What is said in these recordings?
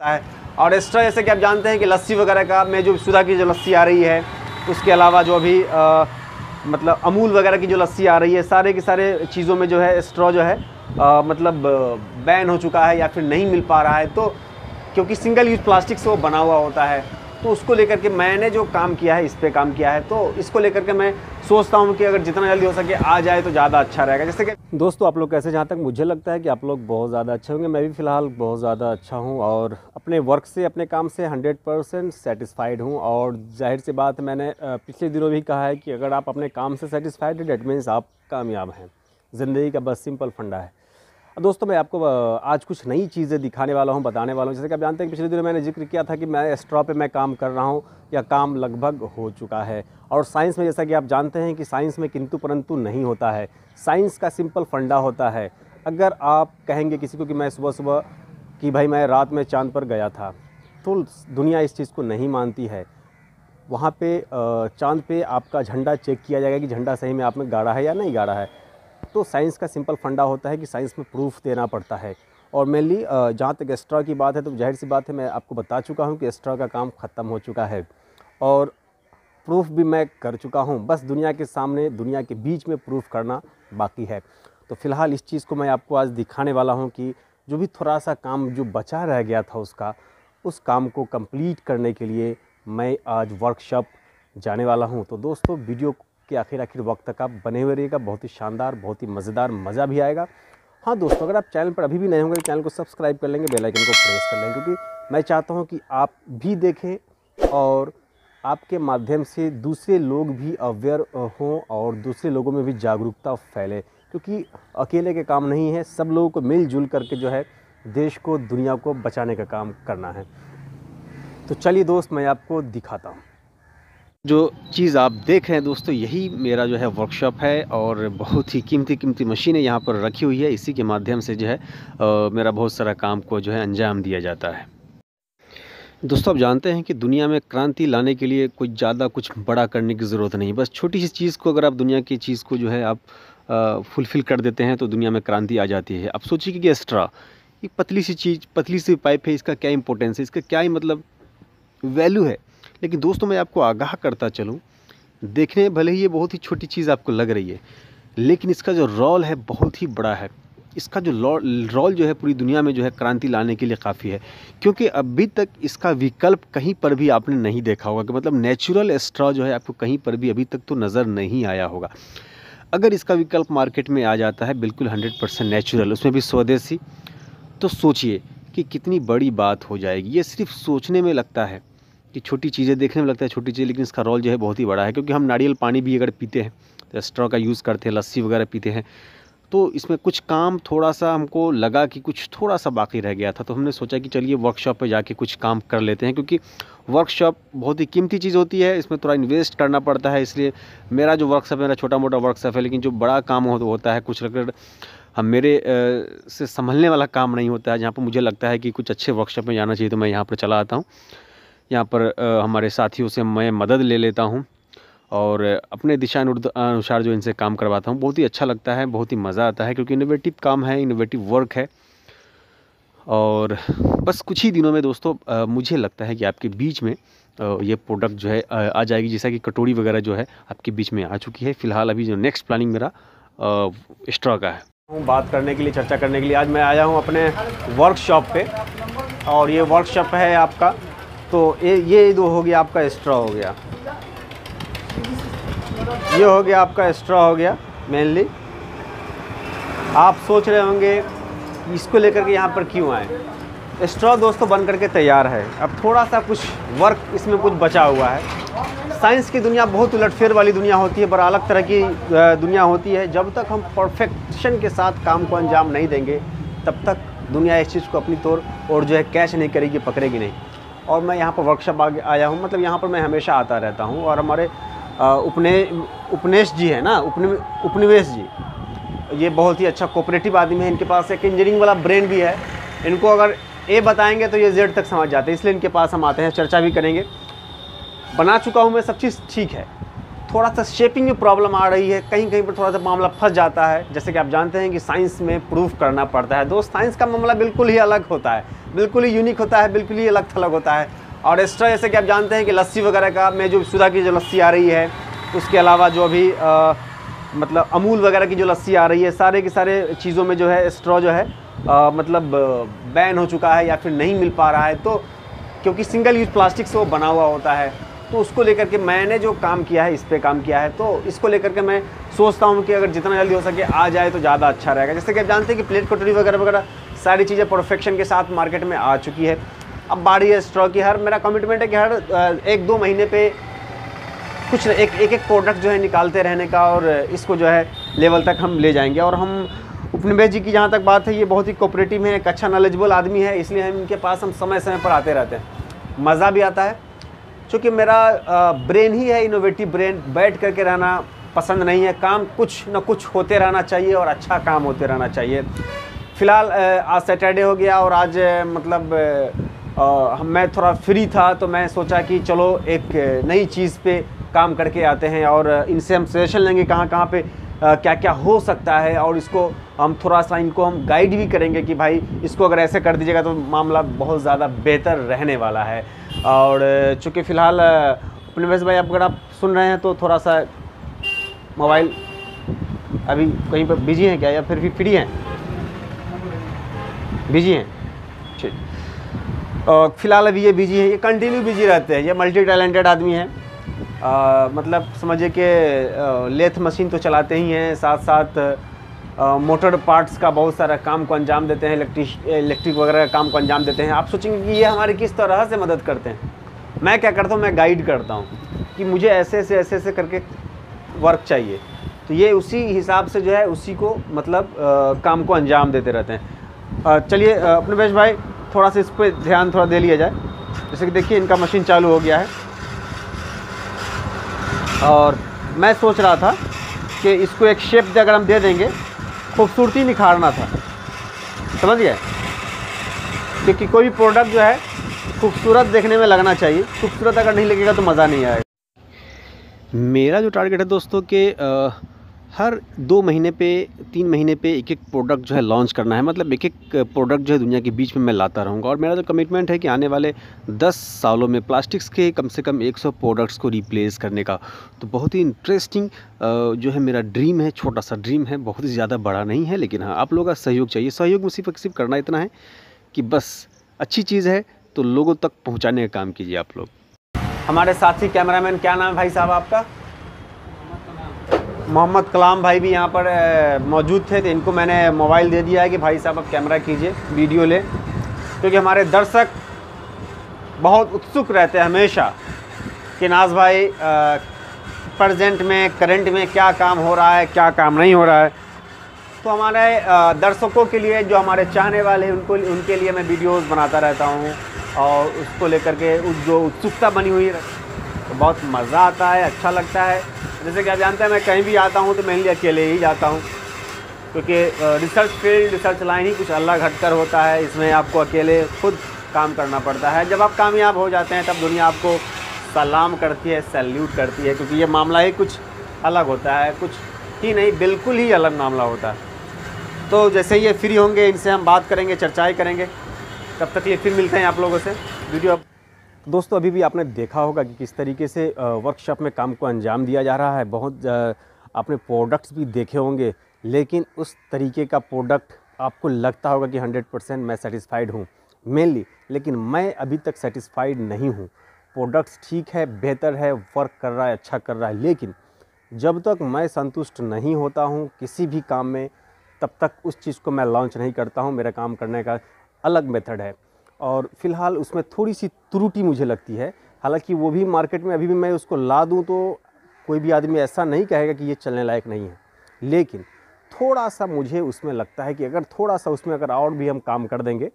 है। और एक्स्ट्रा जैसे कि आप जानते हैं कि लस्सी वगैरह का में जो सुधा की जो लस्सी आ रही है उसके अलावा जो अभी आ, मतलब अमूल वगैरह की जो लस्सी आ रही है सारे के सारे चीज़ों में जो है स्ट्रॉ जो है आ, मतलब बैन हो चुका है या फिर नहीं मिल पा रहा है। तो क्योंकि सिंगल यूज़ प्लास्टिक से वो बना हुआ होता है तो उसको लेकर के मैंने जो काम किया है, इस पर काम किया है तो इसको लेकर के मैं सोचता हूँ कि अगर जितना जल्दी हो सके आ जाए तो ज़्यादा अच्छा रहेगा। जैसे कि दोस्तों, आप लोग कैसे, जहाँ तक मुझे लगता है कि आप लोग बहुत ज़्यादा अच्छे होंगे, मैं भी फ़िलहाल बहुत ज़्यादा अच्छा हूँ और अपने वर्क से, अपने काम से हंड्रेड परसेंट सेटिस्फाइड हूँ। और ज़ाहिर सी बात, मैंने पिछले दिनों भी कहा है कि अगर आप अपने काम से सेटिस्फाइड है डेट मीन्स आप कामयाब हैं। ज़िंदगी का बस सिंपल फंडा है। दोस्तों, मैं आपको आज कुछ नई चीज़ें दिखाने वाला हूँ, बताने वाला हूँ। जैसे कि आप जानते हैं पिछले दिनों मैंने ज़िक्र किया था कि मैं एस्ट्रा पे मैं काम कर रहा हूँ, या काम लगभग हो चुका है। और साइंस में जैसा कि आप जानते हैं कि साइंस में किंतु परंतु नहीं होता है। साइंस का सिंपल फंडा होता है। अगर आप कहेंगे किसी को कि मैं सुबह सुबह कि भाई मैं रात में चाँद पर गया था तो दुनिया इस चीज़ को नहीं मानती है। वहाँ पे चाँद पे आपका झंडा चेक किया जाएगा कि झंडा सही में आप में गाड़ा है या नहीं गाड़ा है। तो साइंस का सिंपल फंडा होता है कि साइंस में प्रूफ देना पड़ता है। और मेनली जहाँ तक एक्स्ट्रा की बात है तो ज़ाहिर सी बात है, मैं आपको बता चुका हूँ कि एक्स्ट्रा का काम ख़त्म हो चुका है। और प्रूफ भी मैं कर चुका हूँ, बस दुनिया के सामने, दुनिया के बीच में प्रूफ करना बाकी है। तो फ़िलहाल इस चीज़ को मैं आपको आज दिखाने वाला हूँ कि जो भी थोड़ा सा काम जो बचा रह गया था उसका, उस काम को कंप्लीट करने के लिए मैं आज वर्कशॉप जाने वाला हूँ। तो दोस्तों वीडियो कि आखिर आखिर वक्त तक आप बने हुए रहिएगा, बहुत ही शानदार, बहुत ही मज़ेदार मज़ा भी आएगा। हाँ दोस्तों, अगर आप चैनल पर अभी भी नए होंगे तो चैनल को सब्सक्राइब कर लेंगे, बेल आइकन को प्रेस कर लेंगे, क्योंकि मैं चाहता हूँ कि आप भी देखें और आपके माध्यम से दूसरे लोग भी अवेयर हों और दूसरे लोगों में भी जागरूकता फैले, क्योंकि अकेले के काम नहीं है, सब लोगों को मिलजुल करके जो है देश को, दुनिया को बचाने का काम करना है। तो चलिए दोस्त, मैं आपको दिखाता हूँ। जो चीज़ आप देख रहे हैं दोस्तों यही मेरा जो है वर्कशॉप है और बहुत ही कीमती कीमती मशीनें यहाँ पर रखी हुई है। इसी के माध्यम से जो है आ, मेरा बहुत सारा काम को जो है अंजाम दिया जाता है। दोस्तों आप जानते हैं कि दुनिया में क्रांति लाने के लिए कुछ ज़्यादा कुछ बड़ा करने की ज़रूरत नहीं बस छोटी सी चीज़ को अगर आप दुनिया की चीज़ को जो है आप फुलफ़िल कर देते हैं तो दुनिया में क्रांति आ जाती है। आप सोचिए कि एक्स्ट्रा एक पतली सी चीज़ पतली सी पाइप है इसका क्या इंपॉर्टेंस है इसका क्या ही मतलब वैल्यू है। लेकिन दोस्तों, मैं आपको आगाह करता चलूँ, देखने भले ही ये बहुत ही छोटी चीज़ आपको लग रही है, लेकिन इसका जो रोल है बहुत ही बड़ा है। इसका जो रोल जो है पूरी दुनिया में जो है क्रांति लाने के लिए काफ़ी है, क्योंकि अभी तक इसका विकल्प कहीं पर भी आपने नहीं देखा होगा कि मतलब नेचुरल एस्ट्रा जो है आपको कहीं पर भी अभी तक तो नज़र नहीं आया होगा। अगर इसका विकल्प मार्केट में आ जाता है, बिल्कुल हंड्रेड परसेंट नेचुरल, उसमें भी स्वदेशी तो सोचिए कि कितनी बड़ी बात हो जाएगी। ये सिर्फ़ सोचने में लगता है कि छोटी चीज़ें देखने में लगता है छोटी चीज़ लेकिन इसका रोल जो है बहुत ही बड़ा है क्योंकि हम नारियल पानी भी अगर पीते हैं तो स्ट्रॉ का यूज़ करते हैं लस्सी वगैरह पीते हैं तो इसमें कुछ काम थोड़ा सा हमको लगा कि कुछ थोड़ा सा बाकी रह गया था तो हमने सोचा कि चलिए वर्कशॉप पर जाके कुछ काम कर लेते हैं क्योंकि वर्कशॉप बहुत ही कीमती चीज़ होती है इसमें थोड़ा इन्वेस्ट करना पड़ता है इसलिए मेरा जो वर्कशॉप है मेरा छोटा मोटा वर्कशॉप है लेकिन जो बड़ा काम हो, होता है कुछ अगर हम मेरे से संभलने वाला काम नहीं होता है जहाँ पर मुझे लगता है कि कुछ अच्छे वर्कशॉप में जाना चाहिए तो मैं यहाँ पर चला आता हूँ। यहाँ पर हमारे साथियों से मैं मदद ले लेता हूँ और अपने दिशा अनुसार जो इनसे काम करवाता हूँ, बहुत ही अच्छा लगता है, बहुत ही मज़ा आता है क्योंकि इनोवेटिव काम है इनोवेटिव वर्क है। और बस कुछ ही दिनों में दोस्तों मुझे लगता है कि आपके बीच में ये प्रोडक्ट जो है आ जाएगी, जैसा कि कटोरी वगैरह जो है, आपके बीच में आ चुकी है। फ़िलहाल अभी जो नेक्स्ट प्लानिंग मेरा स्ट्रॉ का है। बात करने के लिए, चर्चा करने के लिए, आज मैं आया हूँ अपने वर्कशॉप पे और ये वर्कशॉप है आपका तो ये ये दो हो गया आपका एक्स्ट्रा हो गया। ये हो गया आपका एक्स्ट्रा हो गया मेनली आप सोच रहे होंगे, इसको लेकर के यहाँ पर क्यों आए? एक्स्ट्रा दोस्तों बन करके तैयार है। अब थोड़ा सा कुछ वर्क इसमें कुछ बचा हुआ है। साइंस की दुनिया बहुत उलटफेर वाली दुनिया होती है बड़ा अलग तरह की दुनिया होती है। जब तक हम परफेक्शन के साथ काम को अंजाम नहीं देंगे, तब तक दुनिया इस चीज़ को अपनी तौर और जो है कैच नहीं करेगी, पकड़ेगी नहीं। और मैं यहाँ पर वर्कशॉप आया हूँ। मतलब यहाँ पर मैं हमेशा आता रहता हूँ और हमारे उपने, उपनेश जी है ना, उपनि, उपनिवेश जी। ये बहुत ही अच्छा कोऑपरेटिव आदमी है। इनके पास एक इंजीनियरिंग वाला ब्रेन भी है। इनको अगर ए बताएँगे तो ये जेड तक समझ जाते हैं। इसलिए इनके पास हम आते हैं, चर्चा भी करेंगे। बना चुका हूँ मैं, सब चीज़ ठीक है। थोड़ा सा शेपिंग में प्रॉब्लम आ रही है कहीं कहीं पर थोड़ा सा मामला फंस जाता है। जैसे कि आप जानते हैं कि साइंस में प्रूफ करना पड़ता है। दोस्त साइंस का मामला बिल्कुल ही अलग होता है। बिल्कुल ही यूनिक होता है बिल्कुल ही अलग थलग होता है। और एक्स्ट्रा जैसे कि आप जानते हैं कि लस्सी वगैरह का में जो सुधा की जो लस्सी आ रही है उसके अलावा जो अभी आ, मतलब अमूल वगैरह की जो लस्सी आ रही है सारे के सारे चीज़ों में जो है स्ट्रॉ जो है आ, मतलब बैन हो चुका है या फिर नहीं मिल पा रहा है। तो क्योंकि सिंगल यूज़ प्लास्टिक से वो बना हुआ होता है। तो उसको लेकर के मैंने जो काम किया है, इस पर काम किया है तो इसको लेकर के मैं सोचता हूँ कि अगर जितना जल्दी हो सके आ जाए तो ज़्यादा अच्छा रहेगा। जैसे कि आप जानते हैं कि प्लेट कटोरी वगैरह वगैरह सारी चीज़ें परफेक्शन के साथ मार्केट में आ चुकी है। अब बाड़ी है स्ट्रॉ की। हर, मेरा कमिटमेंट है कि हर एक दो महीने पे कुछ एक एक एक प्रोडक्ट जो है निकालते रहने का और इसको जो है लेवल तक हम ले जाएँगे। और हम उपनिवेश जी की जहाँ तक बात है, ये बहुत ही कोऑपरेटिव है, एक अच्छा नॉलेजबल आदमी है, इसलिए हम इनके पास हम समय समय पर आते रहते हैं। मज़ा भी आता है। चूँकि मेरा ब्रेन ही है इनोवेटिव ब्रेन बैठ करके रहना पसंद नहीं है। काम कुछ न कुछ होते रहना चाहिए और अच्छा काम होते रहना चाहिए। फ़िलहाल आज सैटरडे हो गया और आज मतलब आ, मैं थोड़ा फ्री था तो मैं सोचा कि चलो एक नई चीज़ पे काम करके आते हैं और इनसे हम सजेशन लेंगे कहाँ कहाँ पे आ, क्या क्या हो सकता है और इसको हम थोड़ा सा इनको हम गाइड भी करेंगे कि भाई इसको अगर ऐसे कर दीजिएगा तो मामला बहुत ज़्यादा बेहतर रहने वाला है। और चूँकि फ़िलहाल उपनिवेश भाई अगर आप सुन रहे हैं तो थोड़ा सा मोबाइल अभी कहीं पर बिज़ी हैं क्या या फिर भी फ्री हैं? बिज़ी हैं? ठीक। और फ़िलहाल अभी ये बिज़ी है ये कंटिन्यू बिज़ी रहते हैं ये मल्टी टैलेंटेड आदमी है। आ, मतलब समझिए कि लेथ मशीन तो चलाते ही हैं साथ साथ मोटर पार्ट्स का बहुत सारा काम को अंजाम देते हैं इलेक्ट्रिक इलेक्ट्रिक वगैरह का काम को अंजाम देते हैं। आप सोचेंगे कि ये हमारी किस तरह से मदद करते हैं? मैं क्या करता हूँ? मैं गाइड करता हूँ कि मुझे ऐसे ऐसे ऐसे ऐसे करके वर्क चाहिए। तो ये उसी हिसाब से जो है उसी को मतलब आ, काम को अंजाम देते रहते हैं। चलिए अपने बेश भाई थोड़ा सा इस पर ध्यान थोड़ा दे लिया जाए। जैसे कि देखिए इनका मशीन चालू हो गया है। और मैं सोच रहा था कि इसको एक शेप अगर हम दे देंगे खूबसूरती निखारना था। समझ गए? क्योंकि कोई भी प्रोडक्ट जो है, खूबसूरत देखने में लगना चाहिए। खूबसूरत अगर नहीं लगेगा तो मज़ा नहीं आएगा। मेरा जो टारगेट है दोस्तों के हर दो महीने पे, तीन महीने पे एक एक प्रोडक्ट जो है लॉन्च करना है। मतलब एक एक प्रोडक्ट जो है दुनिया के बीच में मैं लाता रहूँगा। और मेरा जो कमिटमेंट है कि आने वाले दस सालों में प्लास्टिक्स के कम से कम एक सौ प्रोडक्ट्स को रिप्लेस करने का। तो बहुत ही इंटरेस्टिंग जो है मेरा ड्रीम है छोटा सा ड्रीम है। बहुत ही ज़्यादा बड़ा नहीं है, लेकिन हाँ आप लोगों का सहयोग चाहिए। सहयोग में सिर्फ़ सिर्फ़ करना इतना है कि बस अच्छी चीज़ है तो लोगों तक पहुँचाने का काम कीजिए आप लोग। हमारे साथी कैमरामैन क्या नाम है भाई साहब आपका? मोहम्मद कलाम भाई भी यहाँ पर मौजूद थे तो इनको मैंने मोबाइल दे दिया है कि भाई साहब आप कैमरा कीजिए, वीडियो लें। क्योंकि हमारे दर्शक बहुत उत्सुक रहते हैं हमेशा कि नाज भाई प्रजेंट में करंट में क्या काम हो रहा है, क्या काम नहीं हो रहा है। तो हमारे दर्शकों के लिए, जो हमारे चाहने वाले उनको, उनके लिए मैं वीडियोस बनाता रहता हूँ और उसको लेकर के उस जो उत्सुकता बनी हुई है तो बहुत मज़ा आता है अच्छा लगता है। जैसे कि आप जानते हैं, मैं कहीं भी आता हूँ तो मेनली अकेले ही जाता हूँ। क्योंकि रिसर्च फ़ील्ड रिसर्च लाइन ही कुछ अलग हटकर होता है। इसमें आपको अकेले खुद काम करना पड़ता है। जब आप कामयाब हो जाते हैं, तब दुनिया आपको सलाम करती है सैल्यूट करती है, क्योंकि ये मामला ही कुछ अलग होता है। कुछ ही नहीं, बिल्कुल ही अलग मामला होता है। तो जैसे ये फ्री होंगे, इनसे हम बात करेंगे चर्चाएँ करेंगे। तब तक ये फिर मिलते हैं आप लोगों से। वीडियो दोस्तों, अभी भी आपने देखा होगा कि किस तरीके से वर्कशॉप में काम को अंजाम दिया जा रहा है। बहुत आपने प्रोडक्ट्स भी देखे होंगे, लेकिन उस तरीके का प्रोडक्ट आपको लगता होगा कि 100 परसेंट मैं सेटिस्फाइड हूँ। मेनली लेकिन मैं अभी तक सेटिस्फाइड नहीं हूँ। प्रोडक्ट्स ठीक है, बेहतर है वर्क कर रहा है अच्छा कर रहा है, लेकिन जब तक मैं संतुष्ट नहीं होता हूँ किसी भी काम में, तब तक उस चीज़ को मैं लॉन्च नहीं करता हूँ। मेरा काम करने का अलग मेथड है। और फ़िलहाल उसमें थोड़ी सी त्रुटि मुझे लगती है। हालाँकि वो भी मार्केट में अभी भी मैं उसको ला दूँ तो कोई भी आदमी ऐसा नहीं कहेगा कि ये चलने लायक नहीं है। लेकिन थोड़ा सा मुझे उसमें लगता है कि अगर थोड़ा सा उसमें अगर और भी हम काम कर देंगे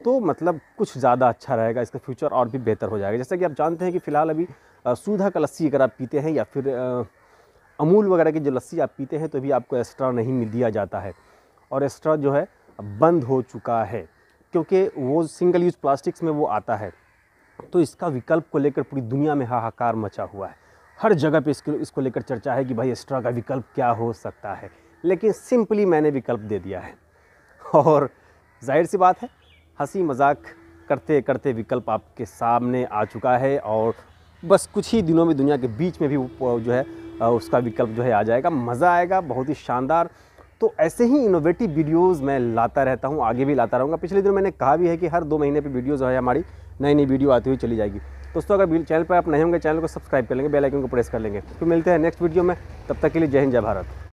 तो मतलब कुछ ज़्यादा अच्छा रहेगा, इसका फ्यूचर और भी बेहतर हो जाएगा। जैसा कि आप जानते हैं कि फ़िलहाल अभी सूधा का लस्सी अगर आप पीते हैं या फिर अमूल वगैरह की जो लस्सी आप पीते हैं तो भी आपको एक्स्ट्रा नहीं दिया जाता है। और एक्स्ट्रा जो है, बंद हो चुका है। क्योंकि वो सिंगल यूज़ प्लास्टिक्स में वो आता है। तो इसका विकल्प को लेकर पूरी दुनिया में हाहाकार मचा हुआ है। हर जगह पे इसको इसको लेकर चर्चा है कि भाई एक्स्ट्रा का विकल्प क्या हो सकता है। लेकिन सिंपली मैंने विकल्प दे दिया है। और ज़ाहिर सी बात है, हँसी मज़ाक करते करते विकल्प आपके सामने आ चुका है और बस कुछ ही दिनों में दुनिया के बीच में भी जो है उसका विकल्प जो है आ जाएगा। मज़ा आएगा, बहुत ही शानदार। तो ऐसे ही इनोवेटिव वीडियोस मैं लाता रहता हूँ, आगे भी लाता रहूँगा। पिछले दिनों मैंने कहा भी है कि हर दो महीने पे वीडियोस है हमारी नई नई वीडियो आती हुई चली जाएगी। दोस्तों, अगर चैनल पर आप नहीं होंगे चैनल को सब्सक्राइब कर लेंगे बेलाइकन को प्रेस कर लेंगे। तो मिलते हैं नेक्स्ट वीडियो में। तब तक के लिए जय हिंद, जय भारत।